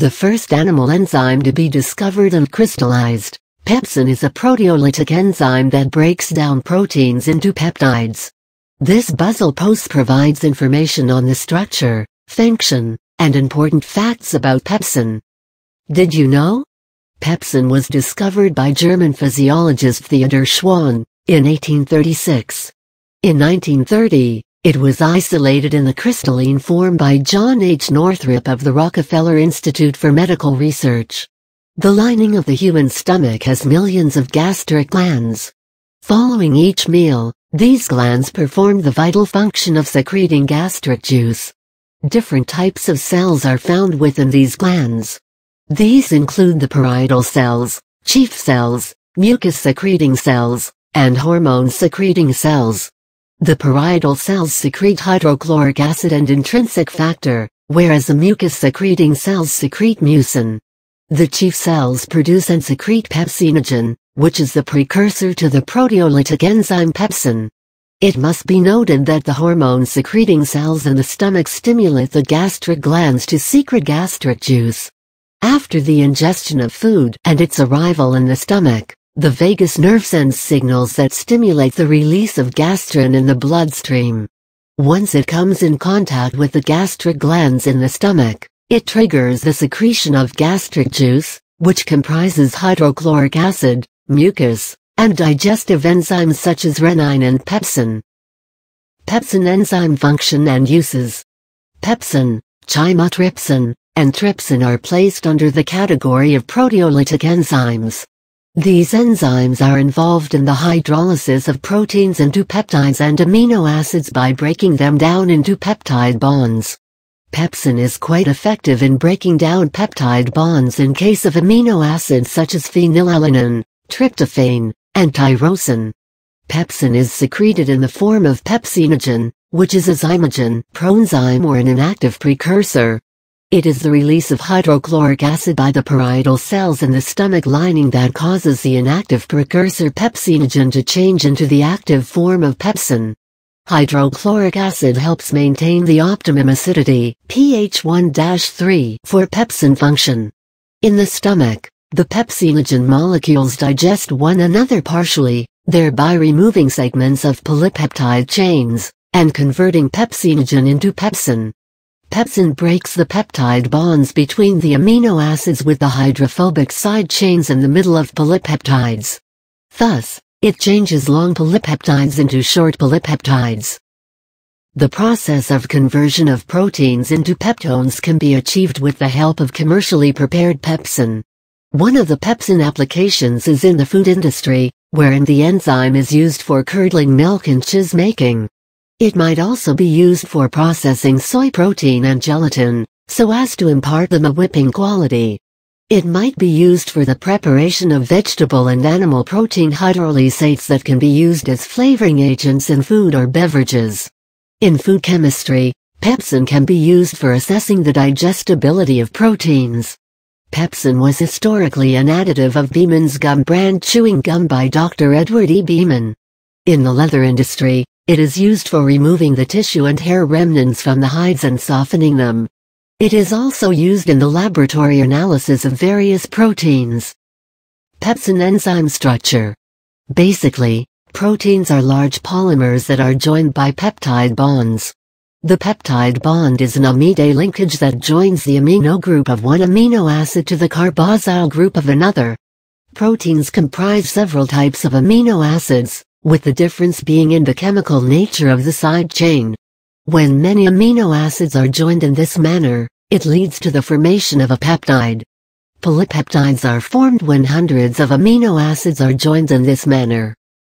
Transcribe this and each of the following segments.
The first animal enzyme to be discovered and crystallized, pepsin is a proteolytic enzyme that breaks down proteins into peptides. This Buzzle post provides information on the structure, function, and important facts about pepsin. Did you know? Pepsin was discovered by German physiologist Theodor Schwann in 1836. In 1930, it was isolated in the crystalline form by John H. Northrop of the Rockefeller Institute for Medical Research. The lining of the human stomach has millions of gastric glands. Following each meal, these glands perform the vital function of secreting gastric juice. Different types of cells are found within these glands. These include the parietal cells, chief cells, mucus-secreting cells, and hormone-secreting cells. The parietal cells secrete hydrochloric acid and intrinsic factor, whereas the mucus-secreting cells secrete mucin. The chief cells produce and secrete pepsinogen, which is the precursor to the proteolytic enzyme pepsin. It must be noted that the hormone-secreting cells in the stomach stimulate the gastric glands to secrete gastric juice. After the ingestion of food and its arrival in the stomach, the vagus nerve sends signals that stimulate the release of gastrin in the bloodstream. Once it comes in contact with the gastric glands in the stomach, it triggers the secretion of gastric juice, which comprises hydrochloric acid, mucus, and digestive enzymes such as rennin and pepsin. Pepsin enzyme function and uses. Pepsin, chymotrypsin, and trypsin are placed under the category of proteolytic enzymes. These enzymes are involved in the hydrolysis of proteins into peptides and amino acids by breaking them down into peptide bonds. Pepsin is quite effective in breaking down peptide bonds in case of amino acids such as phenylalanine, tryptophan, and tyrosine. Pepsin is secreted in the form of pepsinogen, which is a zymogen, proenzyme or an inactive precursor. It is the release of hydrochloric acid by the parietal cells in the stomach lining that causes the inactive precursor pepsinogen to change into the active form of pepsin. Hydrochloric acid helps maintain the optimum acidity, pH 1-3, for pepsin function. In the stomach, the pepsinogen molecules digest one another partially, thereby removing segments of polypeptide chains, and converting pepsinogen into pepsin. Pepsin breaks the peptide bonds between the amino acids with the hydrophobic side chains in the middle of polypeptides. Thus, it changes long polypeptides into short polypeptides. The process of conversion of proteins into peptones can be achieved with the help of commercially prepared pepsin. One of the pepsin applications is in the food industry, wherein the enzyme is used for curdling milk and cheese making. It might also be used for processing soy protein and gelatin, so as to impart them a whipping quality. It might be used for the preparation of vegetable and animal protein hydrolysates that can be used as flavoring agents in food or beverages. In food chemistry, pepsin can be used for assessing the digestibility of proteins. Pepsin was historically an additive of Beeman's gum brand chewing gum by Dr. Edward E. Beeman. In the leather industry, it is used for removing the tissue and hair remnants from the hides and softening them. It is also used in the laboratory analysis of various proteins. Pepsin enzyme structure. Basically, proteins are large polymers that are joined by peptide bonds. The peptide bond is an amide linkage that joins the amino group of one amino acid to the carboxyl group of another. Proteins comprise several types of amino acids, with the difference being in the chemical nature of the side chain. When many amino acids are joined in this manner, it leads to the formation of a peptide. Polypeptides are formed when hundreds of amino acids are joined in this manner.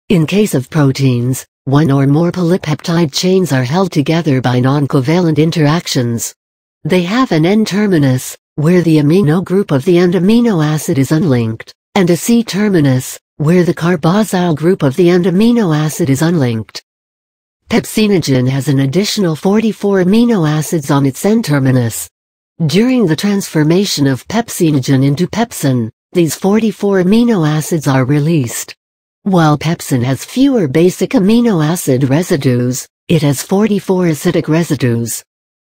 In case of proteins, one or more polypeptide chains are held together by non-covalent interactions. They have an N-terminus, where the amino group of the end amino acid is unlinked, and a C-terminus, where the carboxyl group of the end amino acid is unlinked. Pepsinogen has an additional 44 amino acids on its N-terminus. During the transformation of pepsinogen into pepsin, these 44 amino acids are released. While pepsin has fewer basic amino acid residues, it has 44 acidic residues.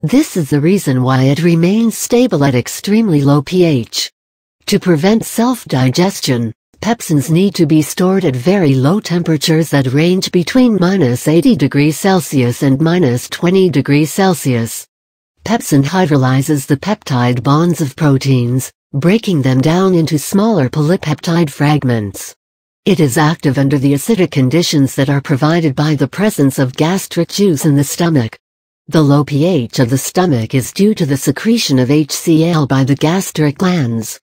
This is the reason why it remains stable at extremely low pH. To prevent self-digestion, pepsins need to be stored at very low temperatures that range between minus 80 degrees Celsius and minus 20 degrees Celsius. Pepsin hydrolyzes the peptide bonds of proteins, breaking them down into smaller polypeptide fragments. It is active under the acidic conditions that are provided by the presence of gastric juice in the stomach. The low pH of the stomach is due to the secretion of HCl by the gastric glands.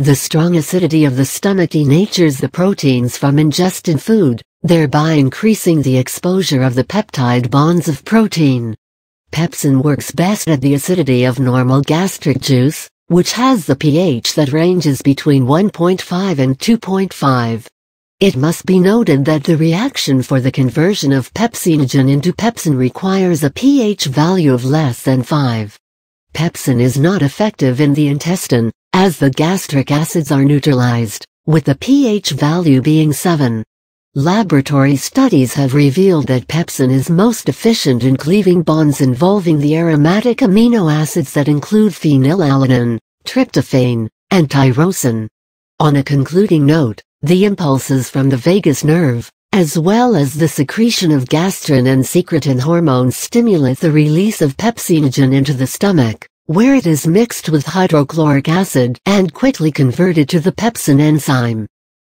The strong acidity of the stomach denatures the proteins from ingested food, thereby increasing the exposure of the peptide bonds of protein. Pepsin works best at the acidity of normal gastric juice, which has the pH that ranges between 1.5 and 2.5. It must be noted that the reaction for the conversion of pepsinogen into pepsin requires a pH value of less than 5. Pepsin is not effective in the intestine, as the gastric acids are neutralized, with the pH value being 7. Laboratory studies have revealed that pepsin is most efficient in cleaving bonds involving the aromatic amino acids that include phenylalanine, tryptophan, and tyrosine. On a concluding note, the impulses from the vagus nerve, as well as the secretion of gastrin and secretin hormones stimulate the release of pepsinogen into the stomach, where it is mixed with hydrochloric acid and quickly converted to the pepsin enzyme.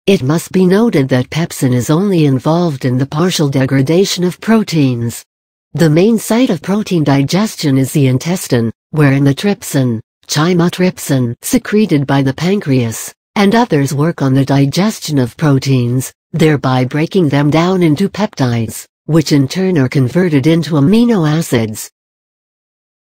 It must be noted that pepsin is only involved in the partial degradation of proteins. The main site of protein digestion is the intestine, wherein the trypsin, chymotrypsin, secreted by the pancreas, and others work on the digestion of proteins, thereby breaking them down into peptides, which in turn are converted into amino acids.